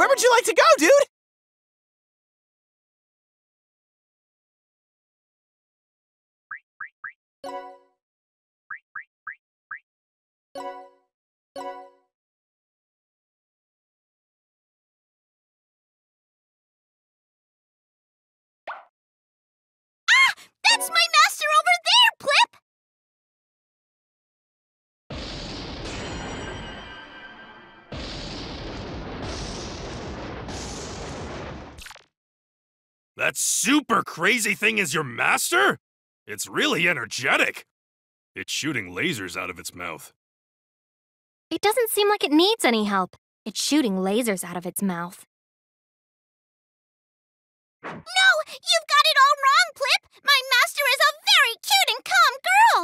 Where would you like to go, dude? That super crazy thing is your master? It's really energetic. It's shooting lasers out of its mouth. It doesn't seem like it needs any help. It's shooting lasers out of its mouth. No, you've got it all wrong, Plip! My master is a very cute and calm girl!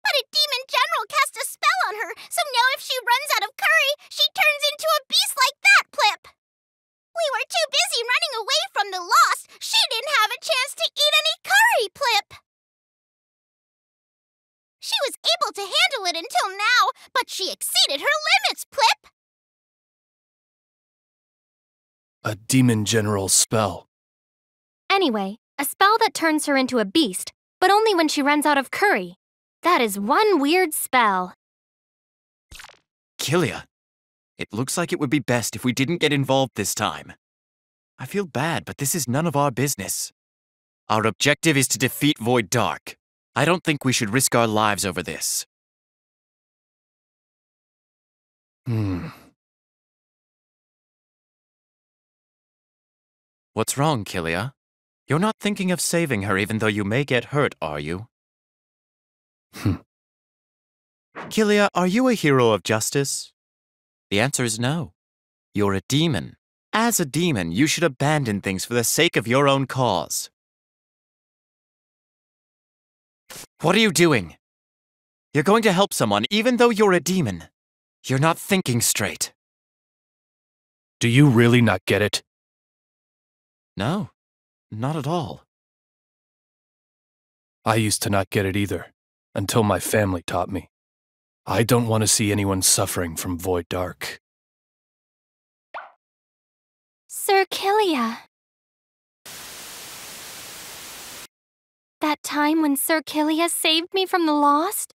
But a demon general cast a spell on her, so now if she runs out of curry, she turns into a beast like that, Plip! We were too busy running away from the lost, she didn't have a chance to eat any curry, Plip! She was able to handle it until now, but she exceeded her limits, Plip! A demon general spell. Anyway, a spell that turns her into a beast, but only when she runs out of curry. That is one weird spell. Killia, it looks like it would be best if we didn't get involved this time. I feel bad, but this is none of our business. Our objective is to defeat Void Dark. I don't think we should risk our lives over this. Hmm. What's wrong, Killia? You're not thinking of saving her even though you may get hurt, are you? Hmm. Killia, are you a hero of justice? The answer is no. You're a demon. As a demon, you should abandon things for the sake of your own cause. What are you doing? You're going to help someone even though you're a demon. You're not thinking straight. Do you really not get it? No, not at all. I used to not get it either, until my family taught me. I don't want to see anyone suffering from Void Dark. Sir Killia. That time when Sir Killia saved me from the lost?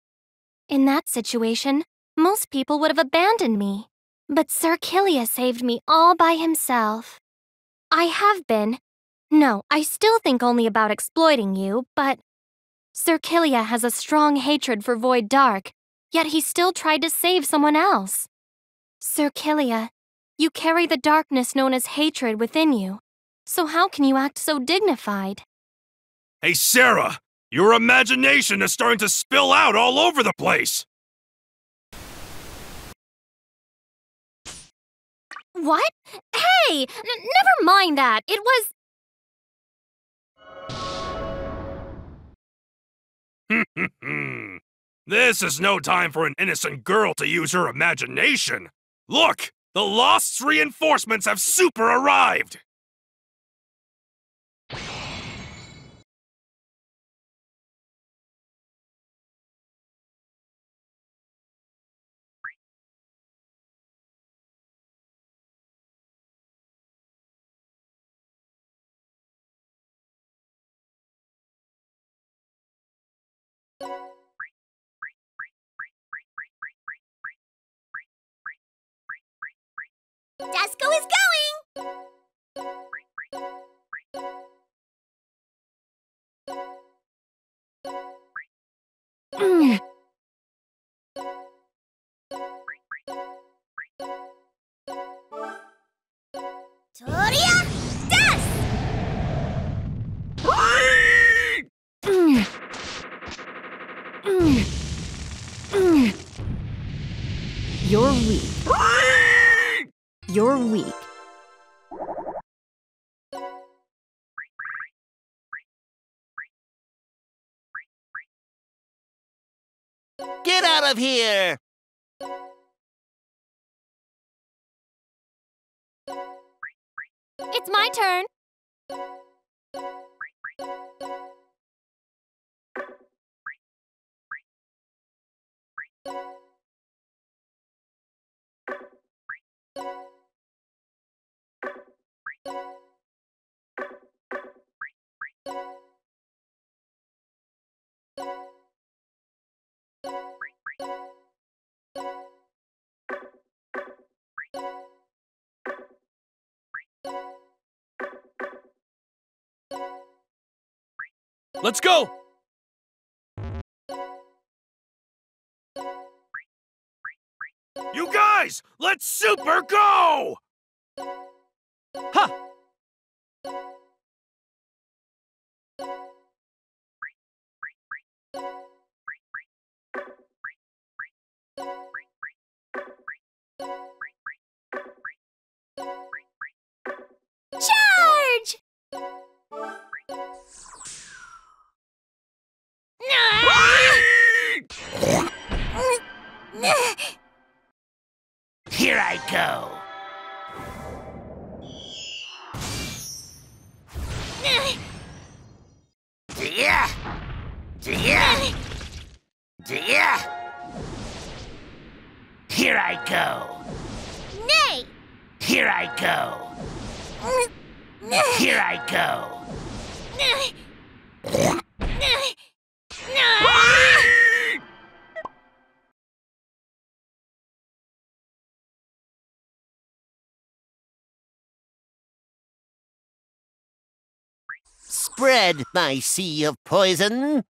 In that situation, most people would have abandoned me. But Sir Killia saved me all by himself. I have been. No, I still think only about exploiting you, but. Sir Killia has a strong hatred for Void Dark, yet he still tried to save someone else. Sir Killia, you carry the darkness known as hatred within you. So how can you act so dignified? Hey, Sarah! Your imagination is starting to spill out all over the place! What? Hey! N never mind that. It was. this is no time for an innocent girl to use her imagination. Look! The Lost's reinforcements have super arrived! Out of here! It's my turn. Let's go! You guys, let's super go! Ha! Here Spread my sea of poison.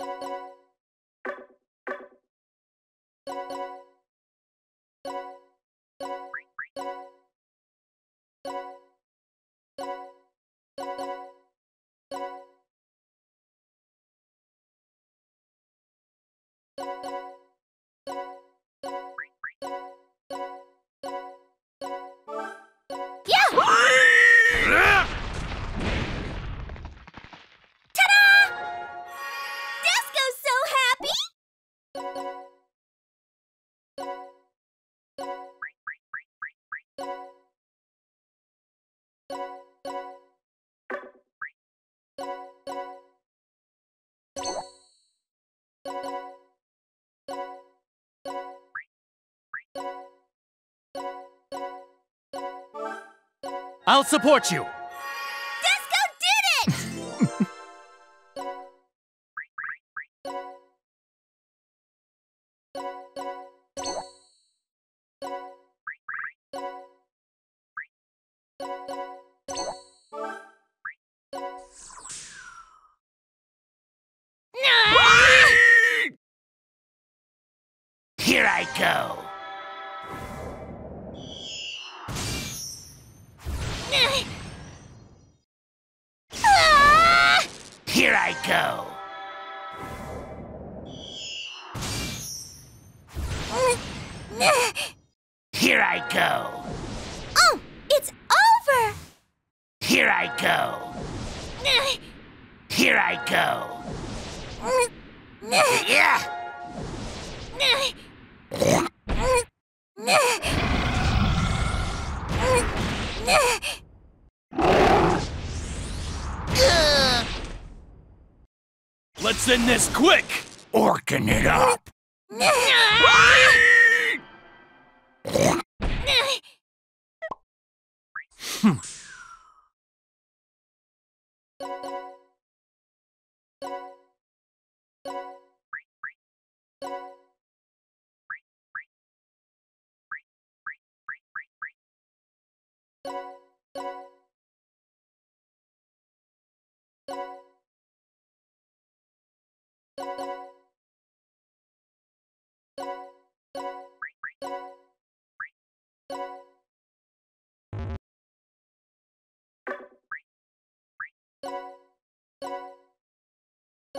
So happy! I'll support you. Disco did it! Here I go. Go. Here I go. Oh, it's over! Here I go. Here I go. Yeah. In this quick! Orkin it up! hmm.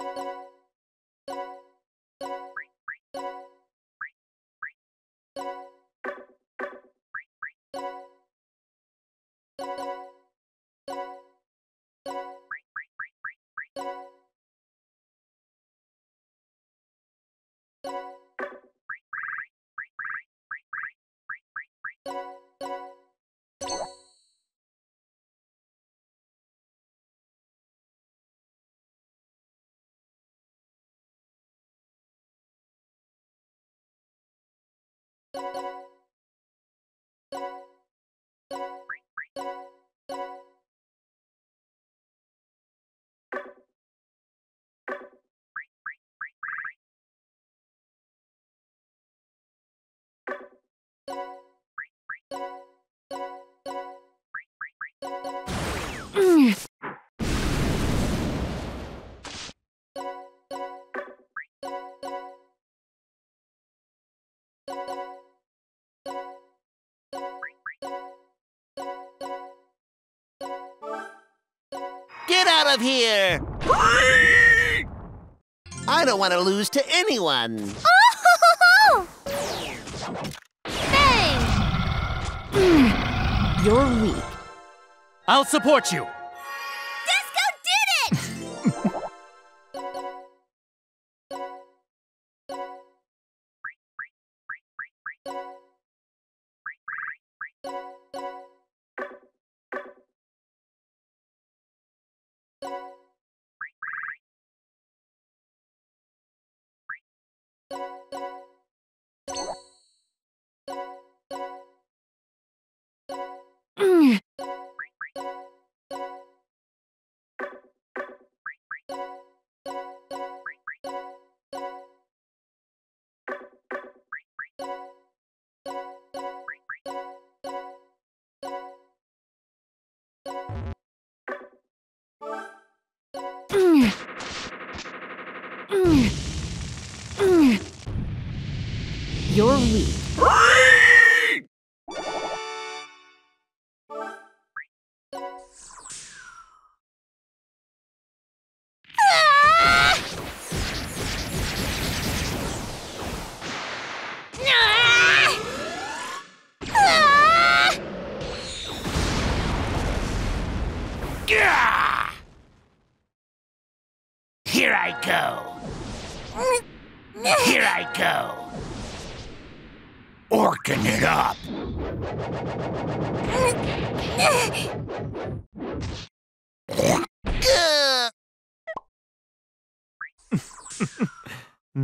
Thank you. Get out of here! I don't want to lose to anyone. Bang! You're weak. I'll support you. Disco did it!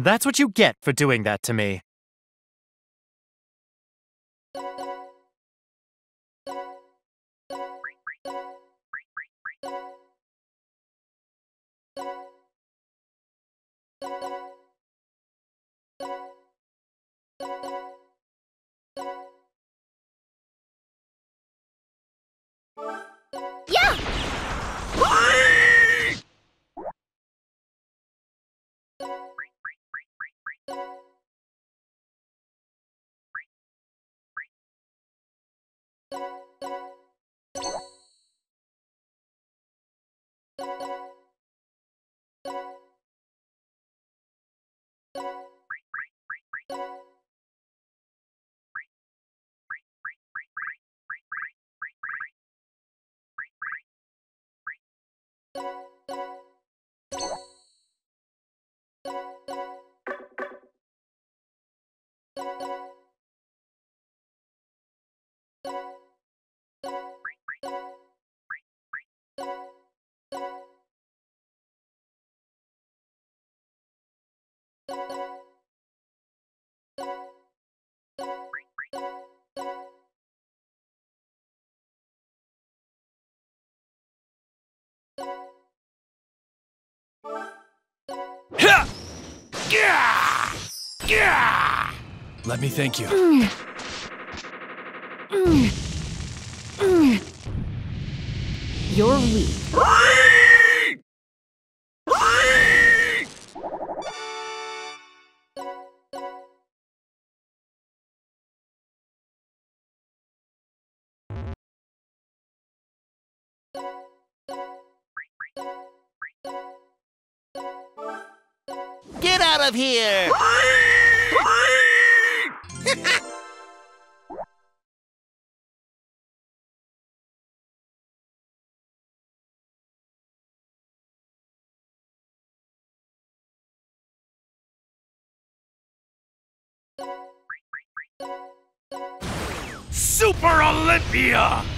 That's what you get for doing that to me. Yeah! Ha! Let me thank you. You're weak. of here! Super Olympia!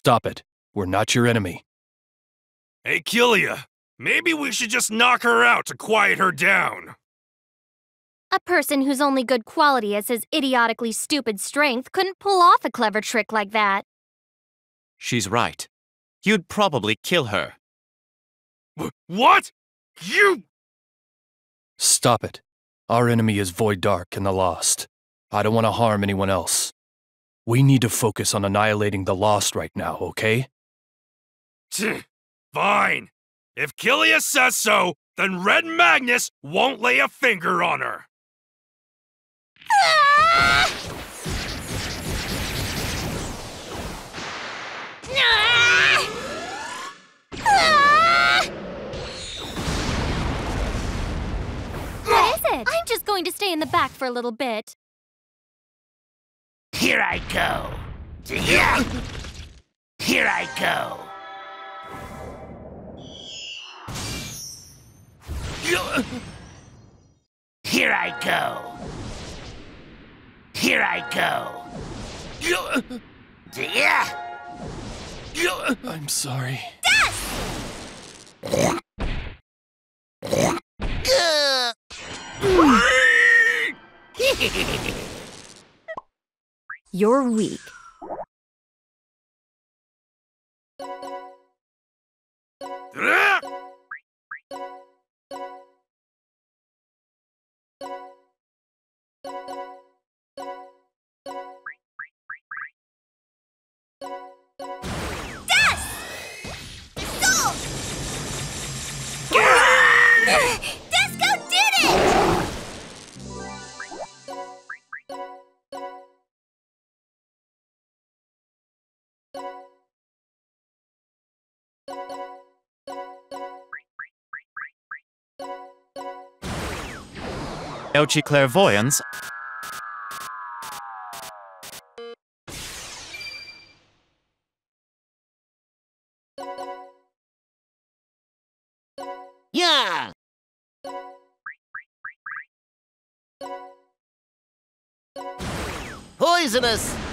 Stop it. We're not your enemy. Hey, Killia, maybe we should just knock her out to quiet her down. A person whose only good quality is his idiotically stupid strength couldn't pull off a clever trick like that. She's right. You'd probably kill her. Wh- What? You. Stop it. Our enemy is Void Dark and the Lost. I don't want to harm anyone else. We need to focus on annihilating the Lost right now, okay? Fine. If Killia says so, then Red Magnus won't lay a finger on her. Ah! Ah! Ah! What is it? I'm just going to stay in the back for a little bit. Here I go. Yeah. Here I go. Here I go. Here I go. Yeah. I'm sorry. Gah! You're weak. Disco Elchi clairvoyance. Yeah! Poisonous!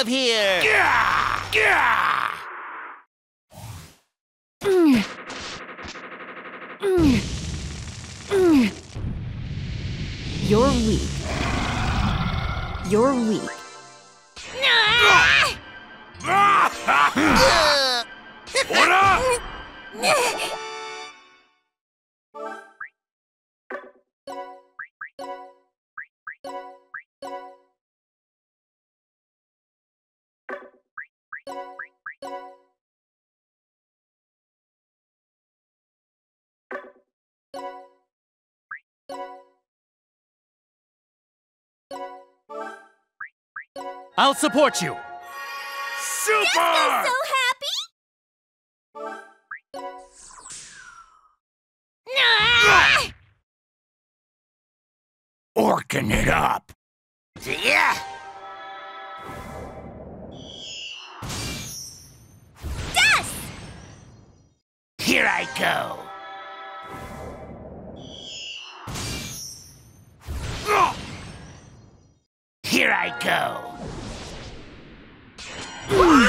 Of here! Yeah! Yeah! You're weak. You're weak. I'll support you. Super! So happy! Ah! Orking it up. Yeah. Yes! Here I go. Here I go. You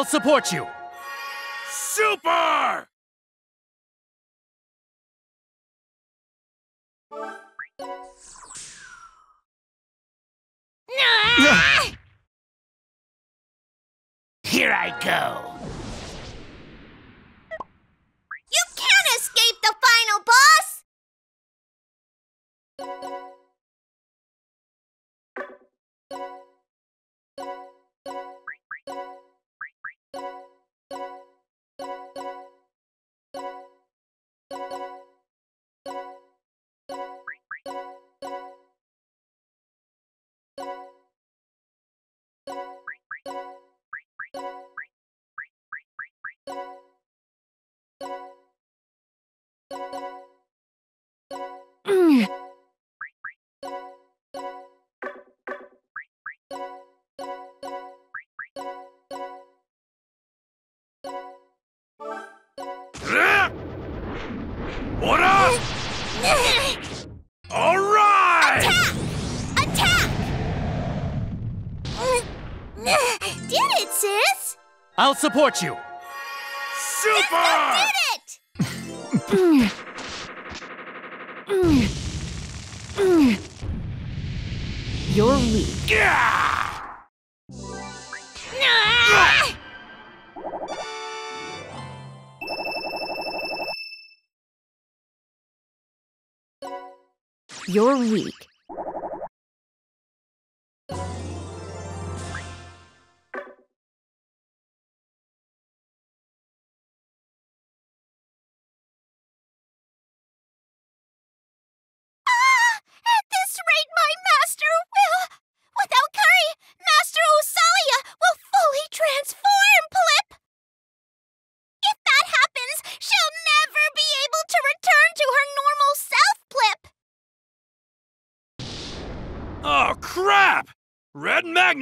I'll support you. Super! Here I go. Mm. I'll support you. Super! Did it! You're weak. You're weak.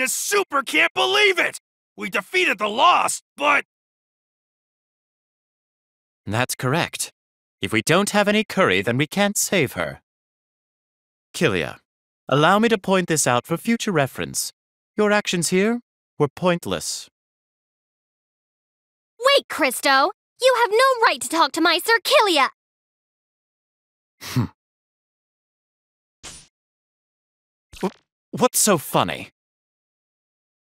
Red Super can't believe it! We defeated the Lost, but That's correct. If we don't have any curry, then we can't save her. Killia, allow me to point this out for future reference. Your actions here were pointless. Wait, Christo! You have no right to talk to my Sir Killia! Hmm. What's so funny?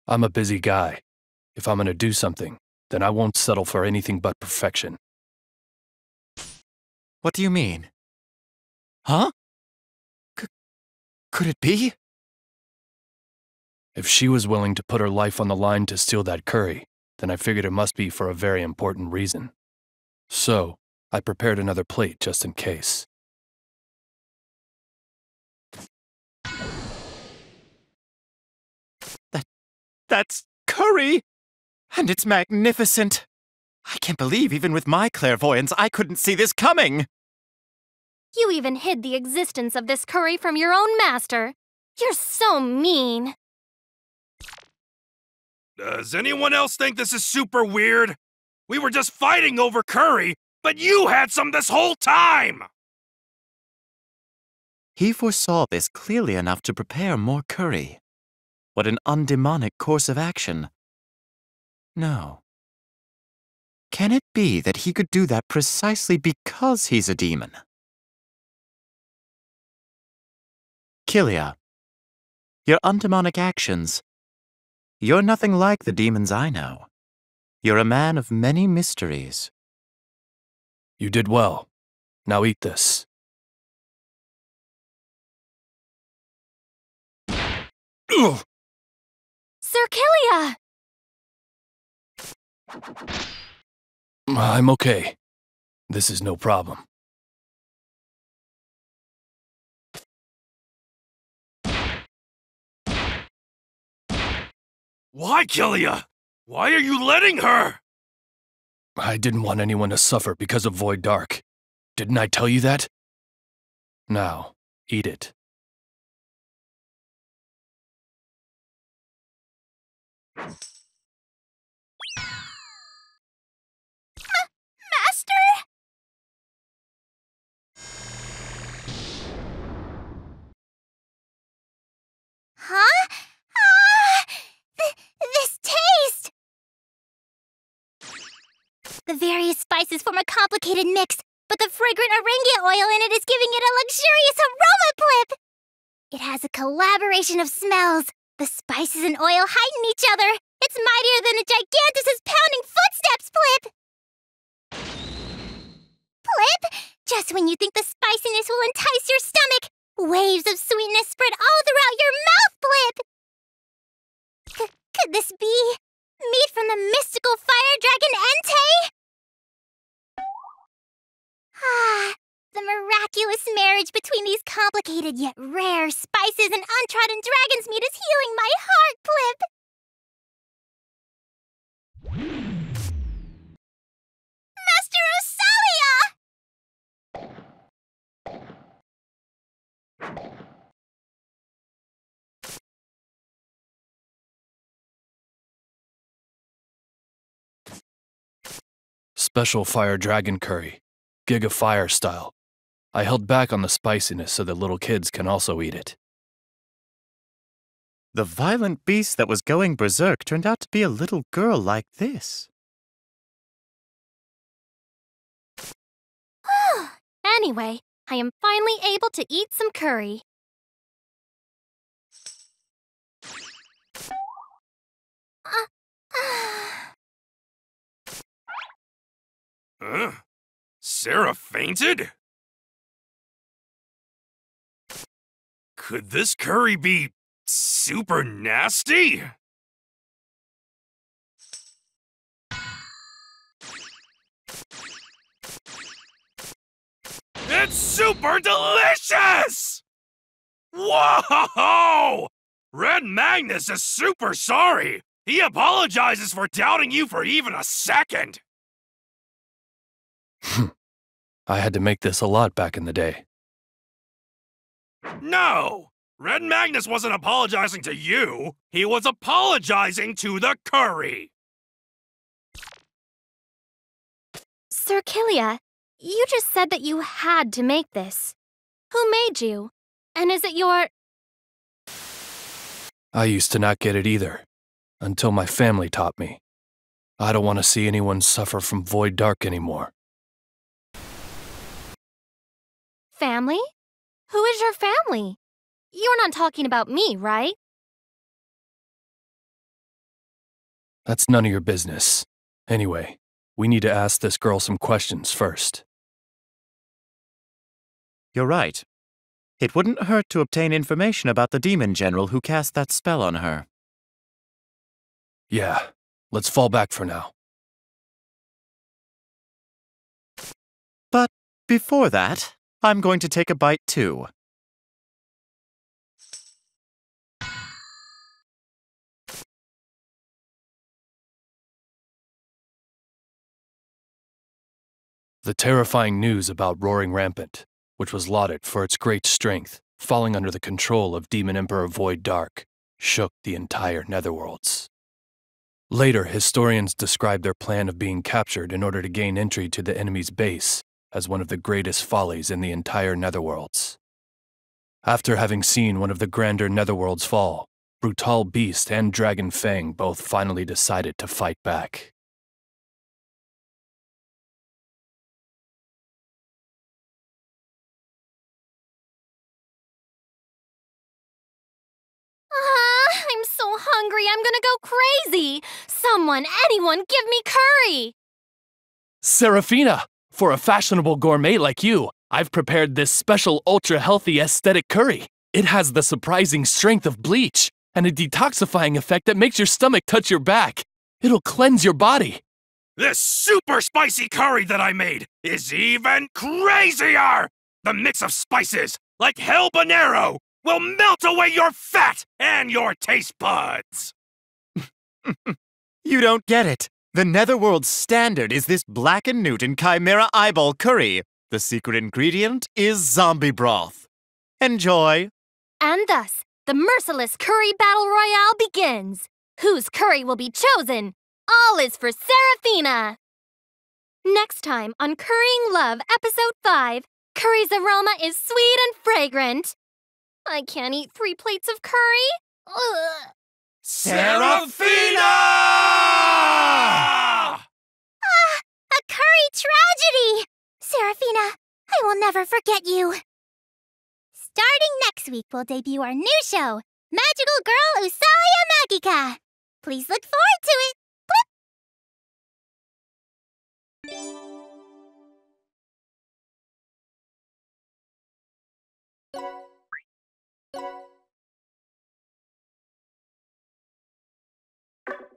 I'm a busy guy. If I'm gonna do something, then I won't settle for anything but perfection. What do you mean? Huh? C- could it be? If she was willing to put her life on the line to steal that curry, then I figured it must be for a very important reason. So, I prepared another plate just in case. That's curry! And it's magnificent! I can't believe even with my clairvoyance I couldn't see this coming! You even hid the existence of this curry from your own master. You're so mean. does anyone else think this is super weird? We were just fighting over curry, but you had some this whole time! He foresaw this clearly enough to prepare more curry. What an undemonic course of action. No. Can it be that he could do that precisely because he's a demon? Killia, your undemonic actions. You're nothing like the demons I know. You're a man of many mysteries. You did well. Now eat this. Ugh. Sir Killia! I'm okay. This is no problem. Why, Killia? Why are you letting her? I didn't want anyone to suffer because of Void Dark. Didn't I tell you that? Now, eat it. Huh? Ah! This taste! The various spices form a complicated mix, but the fragrant Orangia oil in it is giving it a luxurious aroma blip! It has a collaboration of smells, the spices and oil heighten each other. It's mightier than the Gigantus's pounding footsteps, Plip! Plip! Just when you think the spiciness will entice your stomach, waves of sweetness spread all throughout your mouth, Plip! C- could this be meat from the mystical fire dragon Entei? Miraculous marriage between these complicated yet rare spices and untrodden dragon's meat is healing my heart, Plip! Master Usalia! Special fire dragon curry, Giga Fire style. I held back on the spiciness so that little kids can also eat it. The violent beast that was going berserk turned out to be a little girl like this. Ah, anyway, I am finally able to eat some curry. Ah, ah. Huh? Sarah fainted? Could this curry be super nasty? It's super delicious! Whoa! Red Magnus is super sorry. He apologizes for doubting you for even a second. I had to make this a lot back in the day. No! Red Magnus wasn't apologizing to you. He was apologizing to the curry. Sir Killia, you just said that you had to make this. Who made you? And is it your. I used to not get it either, until my family taught me. I don't want to see anyone suffer from Void Dark anymore. family? Who is your family? You're not talking about me, right? That's none of your business. Anyway, we need to ask this girl some questions first. You're right. It wouldn't hurt to obtain information about the demon general who cast that spell on her. Yeah, let's fall back for now. But before that, I'm going to take a bite too. The terrifying news about Roaring Rampant, which was lauded for its great strength, falling under the control of Demon Emperor Void Dark, shook the entire Netherworlds. Later, historians described their plan of being captured in order to gain entry to the enemy's base as one of the greatest follies in the entire Netherworlds. After having seen one of the grander Netherworlds fall, Brutal Beast and Dragon Fang both finally decided to fight back. Ah, I'm so hungry, I'm gonna go crazy! Someone, anyone, give me curry! Seraphina, for a fashionable gourmet like you, I've prepared this special ultra healthy aesthetic curry. It has the surprising strength of bleach and a detoxifying effect that makes your stomach touch your back. It'll cleanse your body. This super spicy curry that I made is even crazier! The mix of spices, like hell bonero, will melt away your fat and your taste buds! You don't get it. The Netherworld standard is this black and Newton Chimera eyeball curry. The secret ingredient is zombie broth. Enjoy. And thus, the merciless curry battle royale begins. Whose curry will be chosen? All is for Seraphina! Next time on Currying Love, Episode 5, Curry's aroma is sweet and fragrant. I can't eat three plates of curry. Ugh. Ah! ah! A curry tragedy! Seraphina, I will never forget you. Starting next week, we'll debut our new show, Magical Girl Usalia Magica. Please look forward to it. Blip!